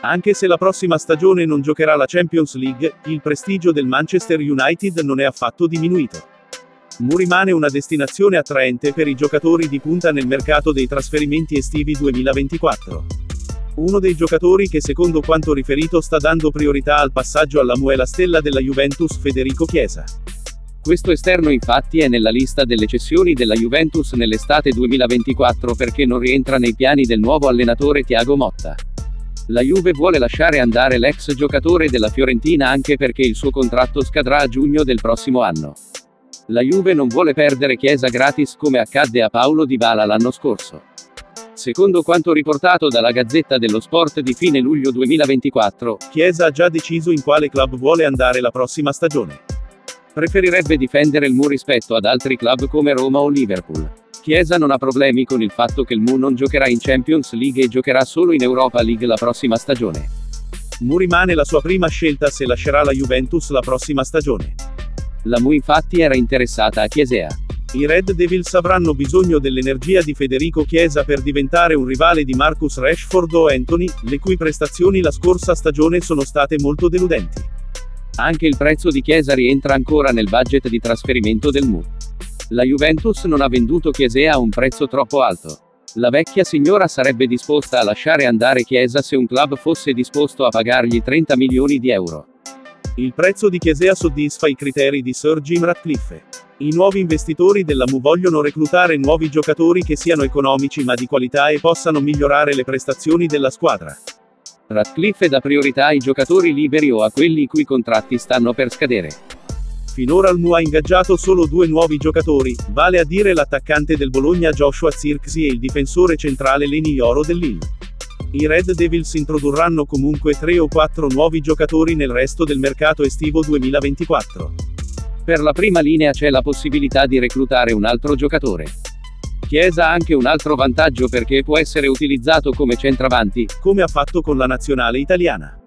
Anche se la prossima stagione non giocherà la Champions League, il prestigio del Manchester United non è affatto diminuito. Mu rimane una destinazione attraente per i giocatori di punta nel mercato dei trasferimenti estivi 2024. Uno dei giocatori che secondo quanto riferito sta dando priorità al passaggio alla muela stella della Juventus Federico Chiesa. Questo esterno infatti è nella lista delle cessioni della Juventus nell'estate 2024 perché non rientra nei piani del nuovo allenatore Thiago Motta. La Juve vuole lasciare andare l'ex giocatore della Fiorentina anche perché il suo contratto scadrà a giugno del prossimo anno. La Juve non vuole perdere Chiesa gratis come accadde a Paolo Di Bala l'anno scorso. Secondo quanto riportato dalla Gazzetta dello Sport di fine luglio 2024, Chiesa ha già deciso in quale club vuole andare la prossima stagione. Preferirebbe difendere il Mu rispetto ad altri club come Roma o Liverpool. Chiesa non ha problemi con il fatto che il Mu non giocherà in Champions League e giocherà solo in Europa League la prossima stagione. Mu rimane la sua prima scelta se lascerà la Juventus la prossima stagione. La Mu infatti era interessata a Chiesea. I Red Devils avranno bisogno dell'energia di Federico Chiesa per diventare un rivale di Marcus Rashford o Anthony, le cui prestazioni la scorsa stagione sono state molto deludenti. Anche il prezzo di Chiesa rientra ancora nel budget di trasferimento del Mu. La Juventus non ha venduto Chiesea a un prezzo troppo alto. La vecchia signora sarebbe disposta a lasciare andare Chiesa se un club fosse disposto a pagargli 30 milioni di euro. Il prezzo di Chiesea soddisfa i criteri di Sir Jim Ratcliffe. I nuovi investitori della Mu vogliono reclutare nuovi giocatori che siano economici ma di qualità e possano migliorare le prestazioni della squadra. Ratcliffe dà priorità ai giocatori liberi o a quelli i cui contratti stanno per scadere. Finora il Mu ha ingaggiato solo due nuovi giocatori, vale a dire l'attaccante del Bologna Joshua Zirkzee e il difensore centrale Leni Ioro dell'Ill. I Red Devils introdurranno comunque 3 o 4 nuovi giocatori nel resto del mercato estivo 2024. Per la prima linea c'è la possibilità di reclutare un altro giocatore. Chiesa ha anche un altro vantaggio perché può essere utilizzato come centravanti, come ha fatto con la nazionale italiana.